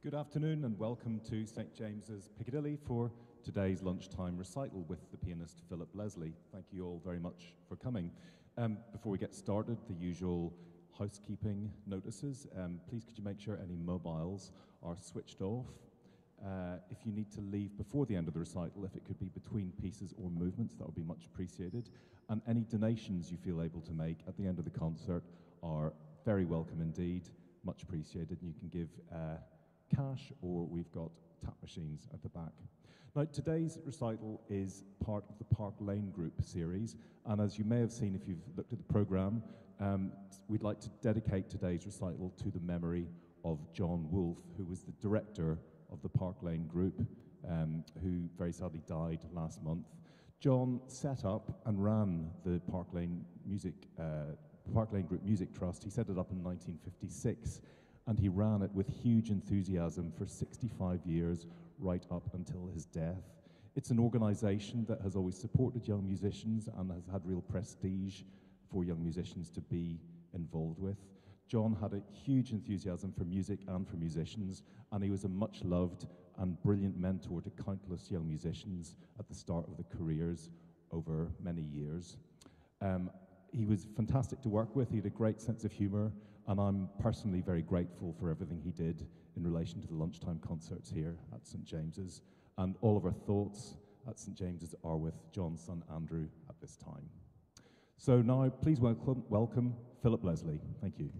Good afternoon and welcome to St James's Piccadilly for today's lunchtime recital with the pianist Phillip Leslie. Thank you all very much for coming. Um, before we get started, the usual housekeeping notices. Um, please could you make sure any mobiles are switched off? Uh, if you need to leave before the end of the recital, if it could be between pieces or movements, that would be much appreciated. And any donations you feel able to make at the end of the concert are very welcome indeed, much appreciated, and you can give uh, cash or we've got tap machines at the back. Now, today's recital is part of the Park Lane Group series, and as you may have seen if you've looked at the programme, um, we'd like to dedicate today's recital to the memory of John Woolf, who was the director of the Park Lane Group, um, who very sadly died last month. John set up and ran the Park Lane Music, uh, Park Lane Group Music Trust. He set it up in 1956 and he ran it with huge enthusiasm for 65 years, right up until his death. It's an organization that has always supported young musicians and has had real prestige for young musicians to be involved with. John had a huge enthusiasm for music and for musicians, and he was a much loved and brilliant mentor to countless young musicians at the start of their careers over many years. Um, he was fantastic to work with. He had a great sense of humor, and I'm personally very grateful for everything he did in relation to the lunchtime concerts here at St James's. And all of our thoughts at St James's are with John's son Andrew at this time. So now, please welcome, welcome Phillip Leslie. Thank you.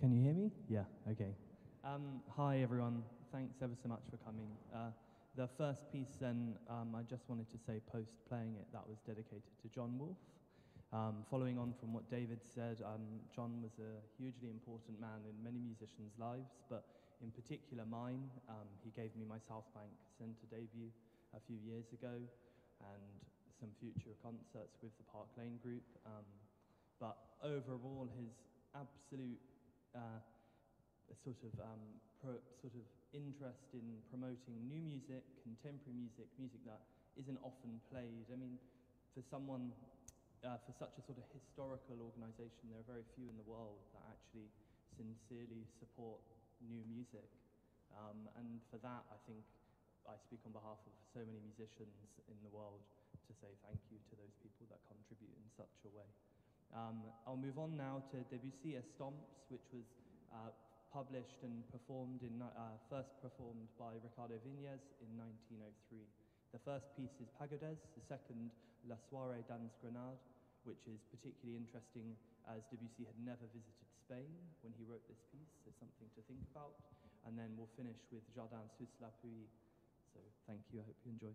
Can you hear me? Yeah, okay. Um, hi, everyone. Thanks ever so much for coming. Uh, the first piece, then, um, I just wanted to say, post playing it, that was dedicated to John Woolf. Um, following on from what David said, um, John was a hugely important man in many musicians' lives, but in particular mine. Um, he gave me my South Bank Centre debut a few years ago and some future concerts with the Park Lane group. Um, but overall, his absolute uh, sort of um, pro- sort of interest in promoting new music, contemporary music, music that isn't often played. I mean, for someone uh, for such a sort of historical organisation, there are very few in the world that actually sincerely support new music. Um, and for that, I think I speak on behalf of so many musicians in the world to say thank you to those people that contribute in such a way. Um, I'll move on now to Debussy Estampes, which was uh, published and performed in, uh, first performed by Ricardo Viñes in 1903. The first piece is Pagodes, the second La Soirée dans Grenade, which is particularly interesting as Debussy had never visited Spain when he wrote this piece, so something to think about. And then we'll finish with Jardin sous la pluie. So thank you, I hope you enjoy.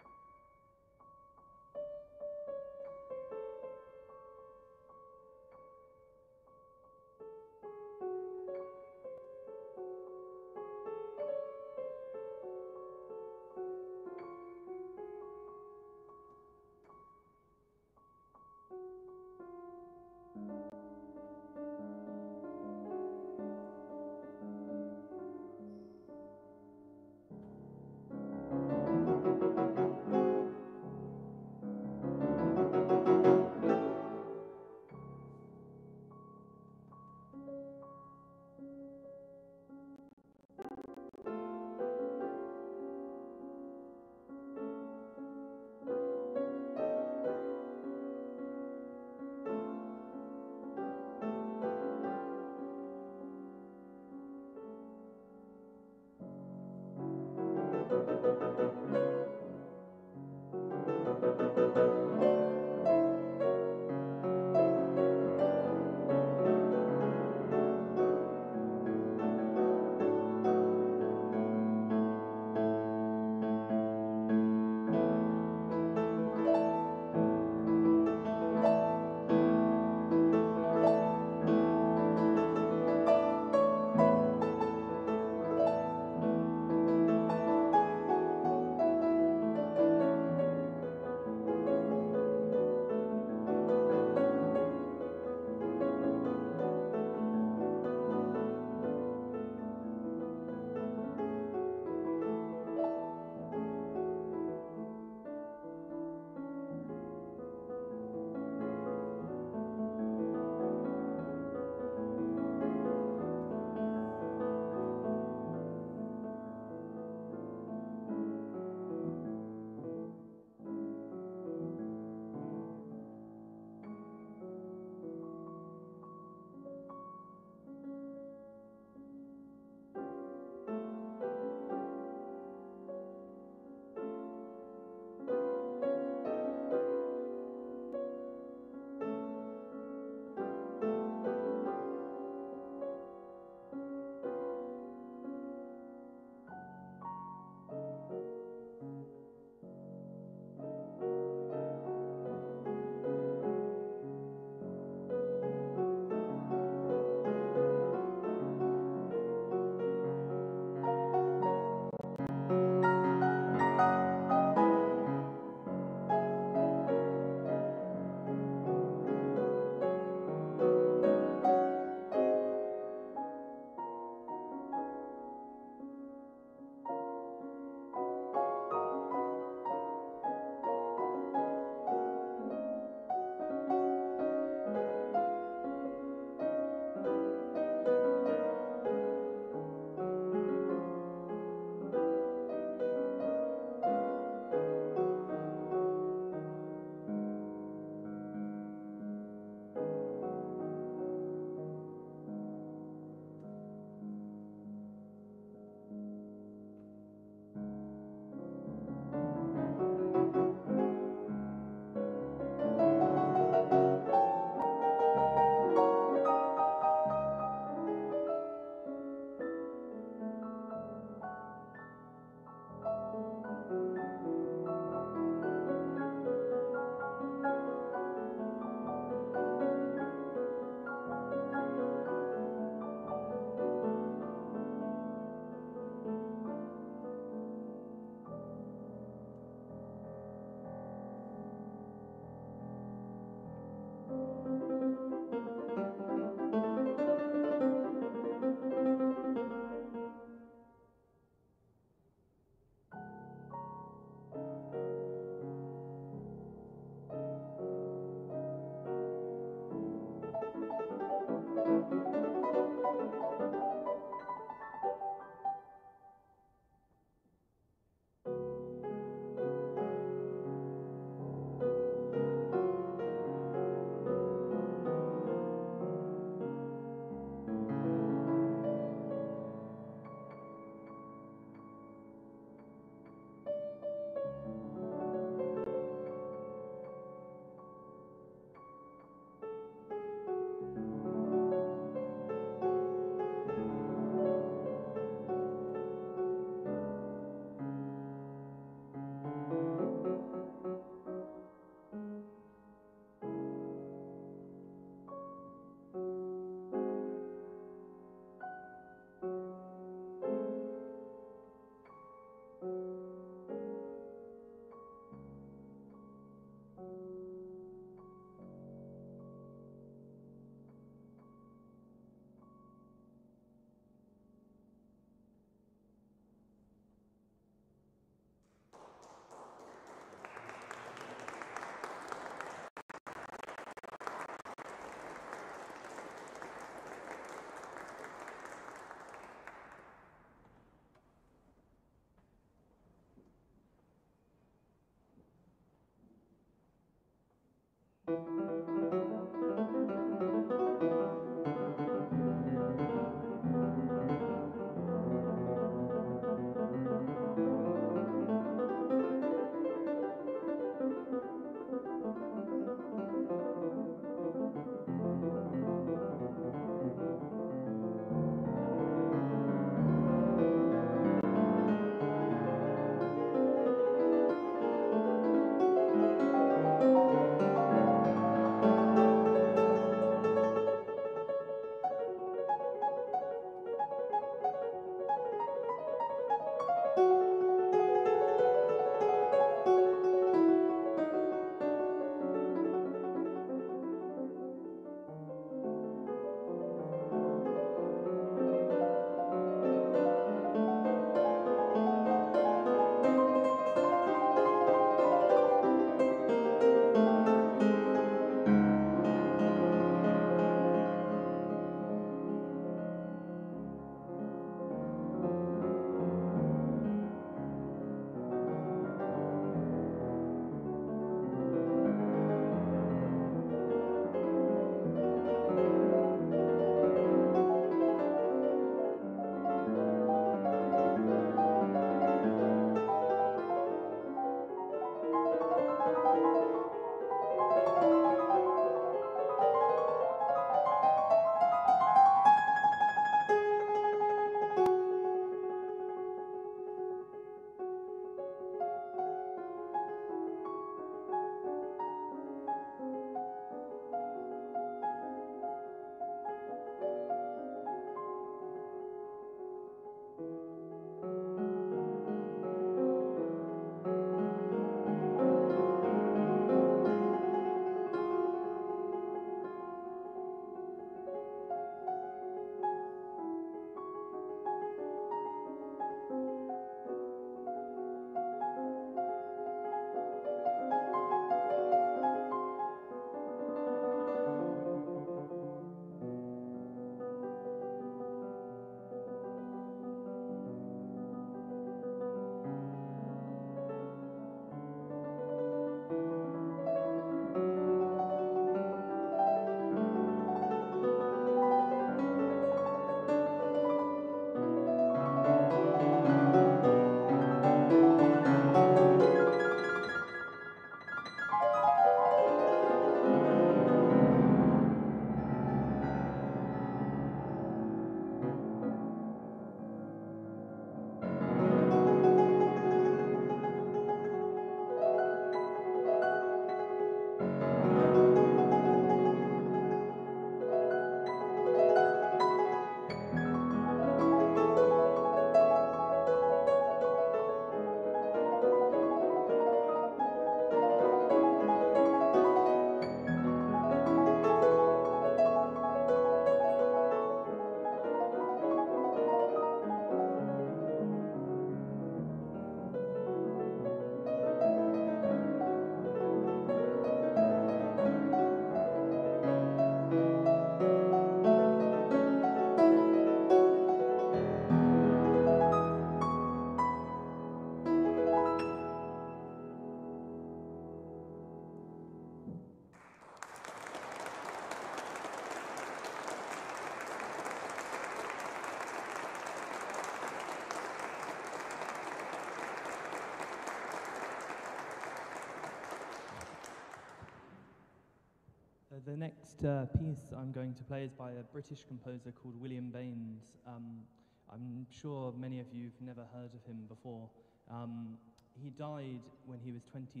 Next uh, piece I'm going to play is by a British composer called William Baines. Um, I'm sure many of you have never heard of him before. Um, he died when he was 23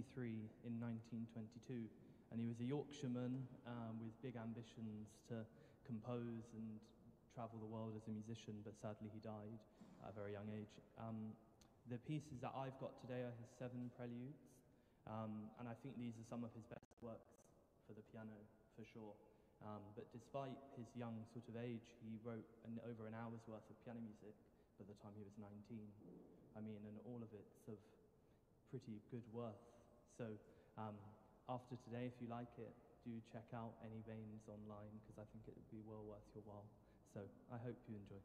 in 1922, and he was a Yorkshireman um, with big ambitions to compose and travel the world as a musician, but sadly he died at a very young age. Um, the pieces that I've got today are his seven preludes, um, and I think these are some of his best works for the piano, for sure. Um, but despite his young sort of age, he wrote an, over an hour's worth of piano music by the time he was 19. I mean, and all of it's of pretty good worth. So um, after today, if you like it, do check out any Baines online because I think it would be well worth your while. So I hope you enjoy.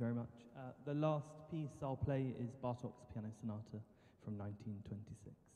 Very much. Uh, the last piece I'll play is Bartok's Piano Sonata from 1926.